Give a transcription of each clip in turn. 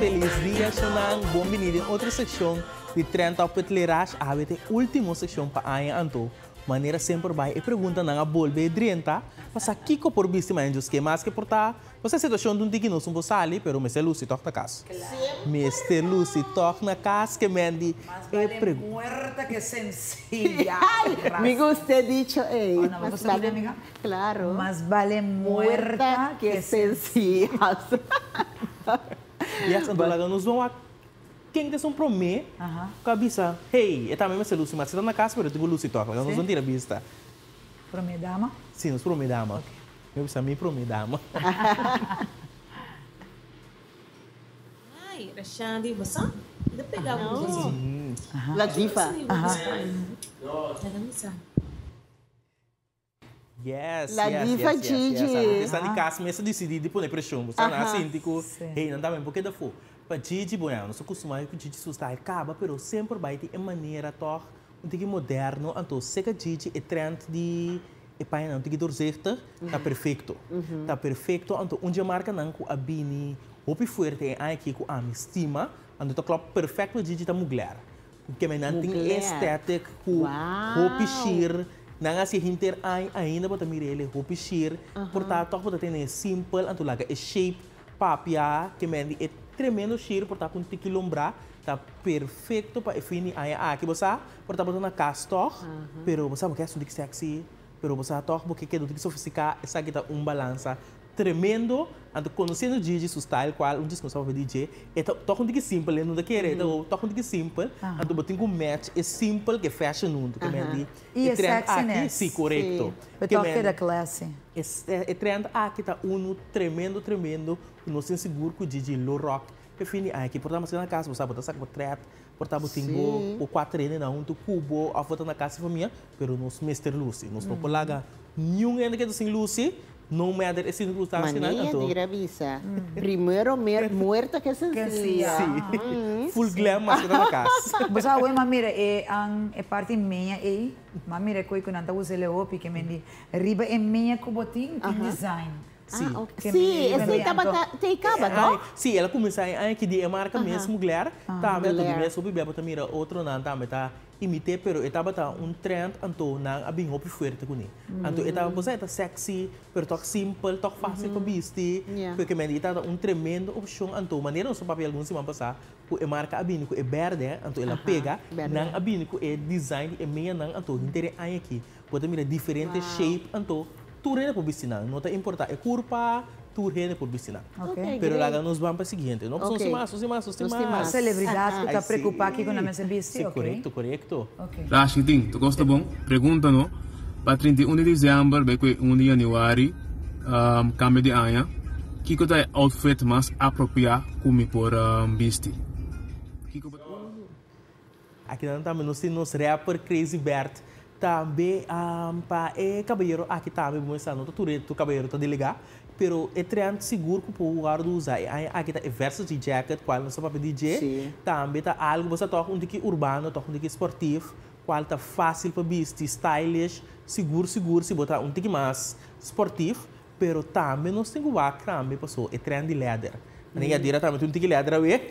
feliz dia, Xanang. Bom em outra secção de Trenta ao Petleiras. A última secção para a Anto. Maneira sempre vai e pergunta na bolbe drienta, passa kiko por bisti mas just que mais que portar. Você situação de um tiki não sumbo sali, pero se Lucy toca na casa. Se Lucy toca na casa que mendi. Mas vale muerta que sencilla. me gusta dicho, eh. Oh, mas vale, amiga? Claro. Más vale muerta que, que sencilla. Yes, então lá nós vamos quem que são promê, cabeça, hey, é também mas Lucy, mas você tá na casa, mas eu tenho Lucy toca, nós vamos tirar vista. Promê dama? Sim, nós promê dama. Okay. Eu preciso me promê dama. Ai, Rashandi, basta? Ainda pegava Não. um La diva. Yes, La yes, diva yes, yes, Gigi. yes, yes. Está de casa, mas decidi de pôr pressão. Você não Aham. assim, tipo, hey, não dá bem, porque da for. Não sou acostumado com Gigi sustar, acaba, pero sempre vai ter uma maneira, toch, um tique moderno, então, se que Gigi é trend de e pai não tem que doorzichtig, tá perfeito. Tá perfeito, então, onde a marca não com a bini, hopi fuerte é aqui com a estima, então, tá claro, perfeito Gigi tá mulher. Porque mas não tem estética Uau. hopi sheer, não é assim hinter ai ainda para mirar ele hopi sheer, portanto, toch para ter simple, então, lá é shape, papia, que mendi é tremendo sheer, portanto, com tique lombra, tá perfeito para definir ai aqui você, portanto, botar na castor, pero você sabe que é isso de sexy, pero você toch porque que do que sofisticado, essa aqui tá um balança tremendo, ando conhecendo o seu style, qual um disco sobre DJ, é toca um tique simple, não da querer, então toca um tique simple, ando botar um match é simple que fashion mundo, que mendi. E é sexiness. sim, correto. Que mendi- da classe. é, trend aqui tá um tremendo, tremendo, não sei seguro que o Gigi low rock, que fini aqui, portanto, você na casa, você botar saco trap, portanto, tingo o quatro né, não, um cubo, a foto na casa família, pero nos Mr. Lucy, nos não colaga nenhum ainda que sem Lucy, não me adere esse Lucy tá assinando, Mania então, de revisa. Primero mer muerta que sencilla. sencilla. full glam, mas que na casa. Sabe, mamira, é ang é parte minha e mamira koi ko nanta usa leopi que mendi riba é minha kubotin tem design. Sim. Ah, ok. Que Sim, me- esse me- tava me- ta- tem caba, Ai, não? sim, ela começa a que de marca mesmo mulher, tá, mas tudo bem, sobre bem, mas mira outro não, tá, mas tá imite, pero etaba tá um trend anto na abing hopi fuerte kuni. Anto etaba você tá sexy, pero toque simple, toque fácil para vestir, porque me dita um tremendo opção anto. Maneira não só papel algum semana passar, ku e marca abing ku e verde, anto ela pega, nang abing ku e design e meia nang anto. Intere aqui, pode mira diferente shape anto tu rene por vestir não, não tá importar é curva, tu rene por vestir não. Ok. Ok. Pero great. lá nos vamos para o seguinte, não são Ok. os mais, os mais, os Os mais. demais. Celebridade que está sim. preocupada aqui com a mesa bici, Sim, ok? correto, correto. Ok. Rashidin, tu gosta bom? Pergunta no. Para 31 de dezembro, com 1 de januário, um, cambio de ano. Que que é outfit mais apropriado como por um, vestir? Aqui nós também nós temos rapper Crazy Bert, também um, para é cabelo aqui também vamos estar no tureto, tu cabelo tá delegar, pero é trend seguro que o do usar. Aí aqui tá é versus de jacket, qual não só para DJ, Sim. também tá algo você toca um que urbano, toca um que esportivo, qual tá fácil para vestir, stylish, seguro, seguro, se botar um que mais esportivo, pero também nós temos o acrambe, passou, é trend de leather. Nem a diretamente um tique leather away.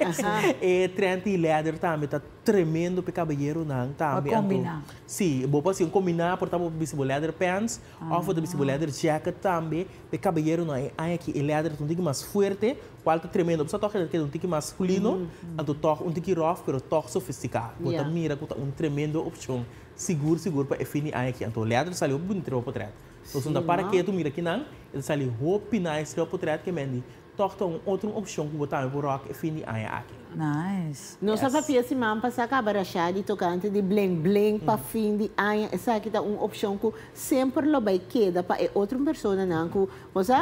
É trend de leather também tá tremendo para cabelo não também. Para combinar. Sim, vou para assim combinar, portanto, visible leather pants, ou for visible leather jacket também, para cabelo não é aí aqui, é leather um tique mais forte, qual tá tremendo, você toca que um tique masculino, então toca um tique rough, pero toca sofisticado. Yeah. mira, bota um tremendo opção, seguro, seguro para definir aí aqui. Então leather saiu bonito para portrait. Então, se não para que tu mira aqui não, ele saiu hope nice para portrait que mendi. Toca um outro opção que botar por rock, define aí aqui. Nice. Não Yes. sabe se man passar acaba achar de tocante de bling bling para fim de ano. Essa aqui tá uma opção que sempre lo vai queda para outra pessoa não que você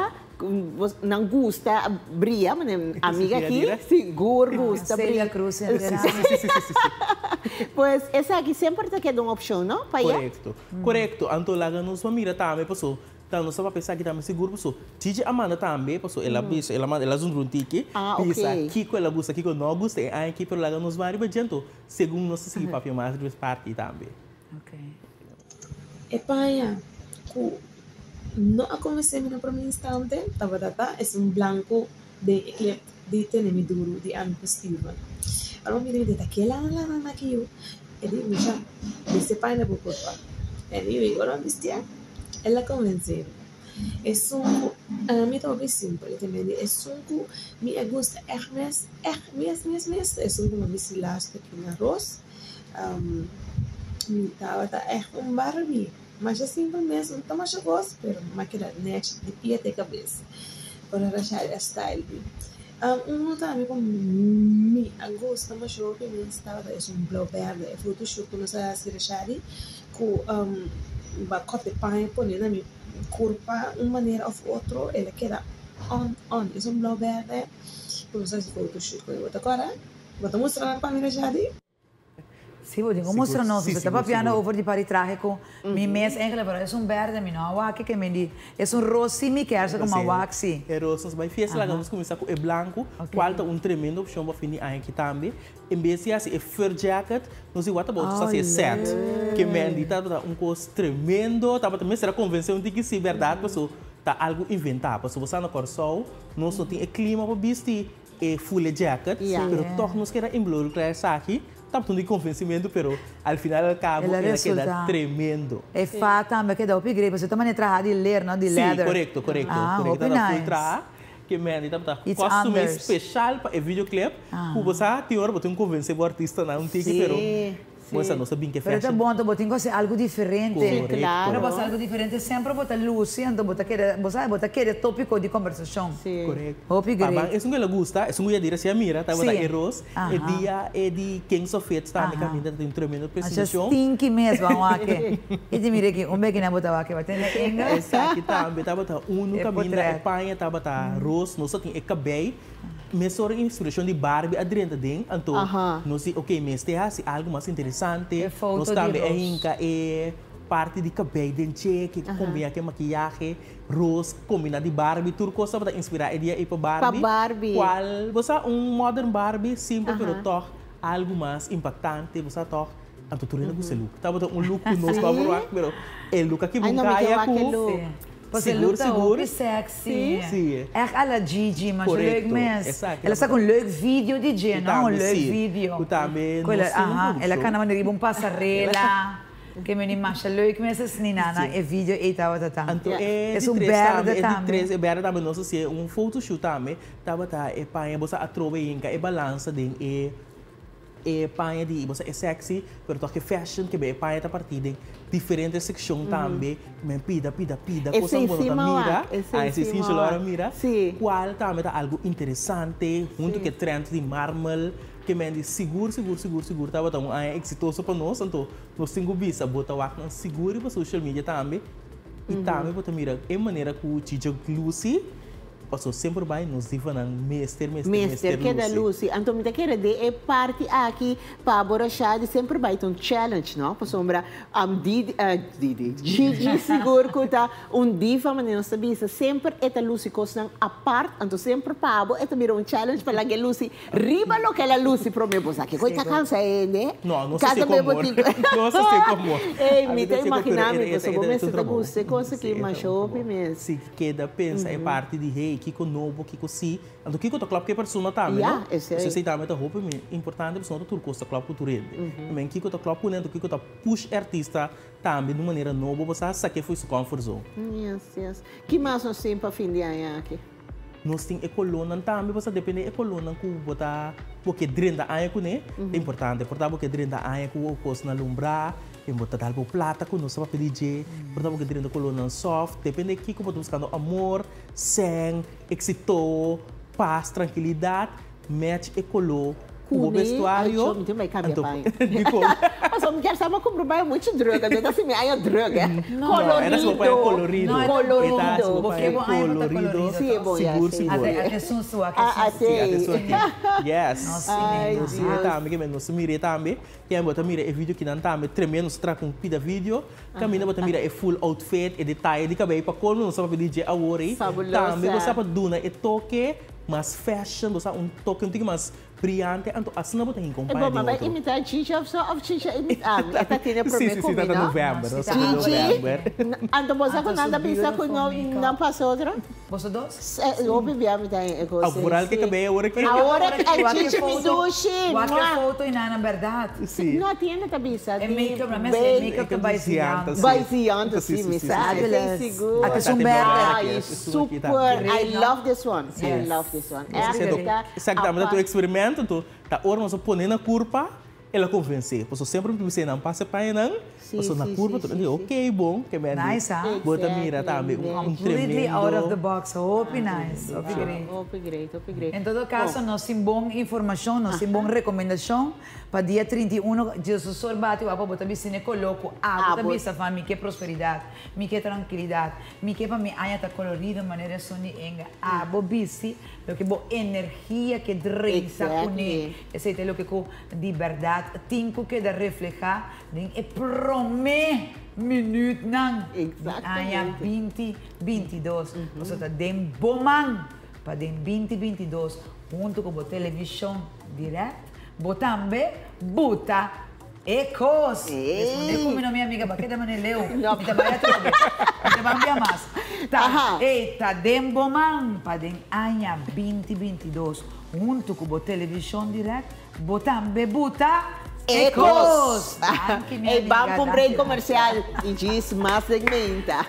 não gusta bria, mas amiga aqui, seguro gusta Celia bria. Cruz, Sim, sim, sim, sim, sim, sim. Pois essa aqui sempre te queda uma opção, não? Correcto. Correcto. Anto laga nos família também, pessoal. Então, nós vamos pensar que também seguro, pessoal. Tiji Amanda também, pessoal. Ela bisa, ela manda, ela zundrun tiki. Ah, Bisa, ok. Kiko ela gusta, Kiko não gusta. E aí, Kiko laga nos mari, mas janto. Segundo nós seguir papel mais de parte também. Ok. España, cu- no a conversar no primer instante, Tabata es un blanco de eclip de tenemi duro de ano positivo. Allora mi dice, che la la la la che io, e dico, mi sa, mi se paina per colpa. E io dico, ora mi stia, e la convencer. Es un, uh, mi tomo muy simple, también es un mi gusta echt mes, echt mes, mes, mes, es un como silaste que en arroz, um, Tava tá é um Barbie. Mas assim mesmo, não mais gosto, pero mas de pia até cabeça. Para achar a style. Um, um também com mi agosto, mas eu que me estava é um verde, é fruto chuco no sa se com ba cote pai poner na mi curva uma maneira ou outro, ele queda on on, é um blow verde. Por isso é fruto chuco. Agora, vou mostrar para já Sì, no, sì, se sicuro, sta piano sicuro. over di pari traje con mi mes enkele, pero es un verde, mi no waki que me di, es un rossi mi kersa como waxi. É rosas, mas fiesta lá vamos começar com é branco, tá um tremendo opção para finir aí aqui também. Em vez de assim, é fur jacket, não sei quanto bom, assim, é set. Que me tá um coisa tremendo, tá também será convenção de que se verdade, pessoal, tá algo inventado, pessoal, você não corso, não só tem clima para vestir, é full jacket, Yeah. pero toch nos queda em blue claro aqui. Tudo de convencimento, pero al final al cabo Ela ela queda tremendo. E fa também que dá o pigre, você também traja de ler, não de Sim, leather. correto, correto. Ah, correto. hope Tá nice. ultra, que me anda tá costume especial para o videoclip. Ah. Que você tem hora para convencer o artista não tem que Sim, pero sim. você não sabe que Pero tá fashion. bom, tu botin coisa algo diferente. Correcto. claro. Pero botar algo diferente sempre bota luz, então bota você bota aquele tópico de conversação. Sim. Correto. Hope Ah, great. bang, é um que ela gosta, é um que diz assim, mira, tá. Eros, Aham. é dia é de Kings of Fates, tá, Aham. né, que tem um tremendo apresentação. stinky mesmo, ang wake. Iti mire que um bege na bota wake, bata na inga. Essa aqui também tá botando um no É caminho da. Espanha, tá botando Rose, nós só tem é cabelo. Me só inspiração de Barbie adrenda den, então Aham. nós sei, ok, mas tem assim algo mais interessante. É nós de também é Rose. inca é parte de cabelo dente que combina com maquiagem, Rose combina de Barbie, tudo coisa para inspirar a ideia para Barbie. Pa Barbie. Qual você um modern Barbie simples, Aham. pero toch algo mais impactante, você toch Anto turina ko sa look. Tama um look ko nos favorite, pero el look aqui não deu ko. Você Seguro, sexy. Sim. Echt à la Gigi, mas Correcto. leuk mens. Exact. Ela está com um leuk video DJ, Eu não? Um sim. video. Eu também, Com ela, não sei, aha, não ela sou. kan naman nagibong pasarela. Que me ni masha leuk mens ni nana e video e tawa tata. Anto é É um berda é três, é berda também, não sei se é um photoshoot também, tava tá, é panha, você atrova inca, é balança den, é é panha de, você é sexy, pero toque fashion, que é panha tá partir de diferentes secções também, me pida, pida, pida, Esse coisa boa, mira. Esse ah, esse sim. Laura mira, Sim. qual também tá algo interessante, junto que trend de mármore, que me diz seguro, seguro, seguro, seguro, tava tão ah, exitoso para nós, então nós temos visa, bota o seguro para social media também, e também bota mira, é maneira que o Chicho Lucy, passou sempre vai nos diva na mester, mester, Mister, que da Lucy, então me quer de é parte aqui para borrachar de sempre vai um challenge, não? Para sombra, um Didi, uh, Didi, Gigi seguro que tá um diva, mas não sabia, sempre é da Lucy coisa a parte, então sempre pabo, é também um challenge para que Lucy riba lo que ela Lucy promete, pois aqui coisa cansa ainda, Não, não sei como. Não sei como. Ei, A me tem imaginar, me é- é- é- é tudo da bom. gosto, coisa que é bom. mesmo. Se queda pensa é parte de rei, Kiko novo, Kiko si. Então Kiko tá claro que é pessoa também, Yeah, esse aí. Você tá roupa importante, pessoa tá tudo costa claro cultural. Também Kiko tá claro punendo, Kiko tá push artista também de maneira nova, você sabe que foi sua comfort zone. Yes, yes. Que mais nós temos para fim de ano aqui? nós tem ecolona também você depende ecolona que botar porque drenda aia com né é importante portanto porque drenda aia com o costo na lumbra e botar algo plata com nós para pedir portanto porque drenda colona soft. Depende que como buscando amor sen éxito paz tranquilidade match ecolo o vestuário. Ai, vai cambiar Anto- pai. Dico, Mas eu quero saber como vai muito droga, não assim, ai, é droga. colorido. Não, é colorido. Era só Porque para não tá colorido. Sim, é bom, Seguro, seguro. Até, até sun sua, Ah, até- Sim, até só aqui. Yes. Nossa. Nós mira também, que nós mira também. Que é é vídeo que não também tremendo se com pida vídeo. Caminha bota mira é full outfit, é detalhe de cabelo para colmo, não sabe DJ Awori. Fabulosa. Também você sabe duna é toque, mas fashion, você um toque um pouco mais brilhante, então assim não bota em É companhia bom, de mas imitar a Gigi, of so of Gigi imitar. Esta Sim, problema sim, sim, comigo, tá não? novembro, Não, Gigi, novembro. ando você nada subiu pensar que não não passa outra? Você dois? Eu bebi a mitad em A moral que cabelo é hora que... Agora que a Gigi me foto- duche, não foto e na verdade. Sim. Não tiene cabeça. É make-up, mas é make-up é cozinhanta, se sim. Me sabe? esse super. tá. I love this one. I love this one. É que Exactamente, tu experimento, tu tá hora nós põe na curva, ela convence. Porque sempre pensei não passa para não, Sim, mas na curva tu diz, ok, bom, que bem. Nice, huh? Bota mira Exactly. um, Completely out of the box. Hope nice. Hope great. Hope great, hope great. Em todo caso, nós temos boa informação, nós temos boa recomendação para dia 31, Jesus sorbate, o para botar bicine coloco, Ah, ah, botar bot- bisa para mim que prosperidade, mim que tranquilidade, mim que para mim aia tá colorida de maneira soni enga, ah, bo bisi, lo que bo energia que dresa Exactly. une, esse é lo que com liberdade, tinco que da reflejar, den e prome minuut nang, Exatamente. aia 2022, ou seja, den bomang, para den 2022, junto com a televisão direto, botambe, buta, ecos. Ei. Responder como minha amiga, ¿para qué te mané leo? No. Me te vaya todo. Me te vaya más. Ta, Ajá. eta den bomang, pa den año 2022, junto com a televisão direto, botambe, buta, Ecos! Anche minha E amiga, vamos para um break dá-te lá. comercial e diz mais segmenta.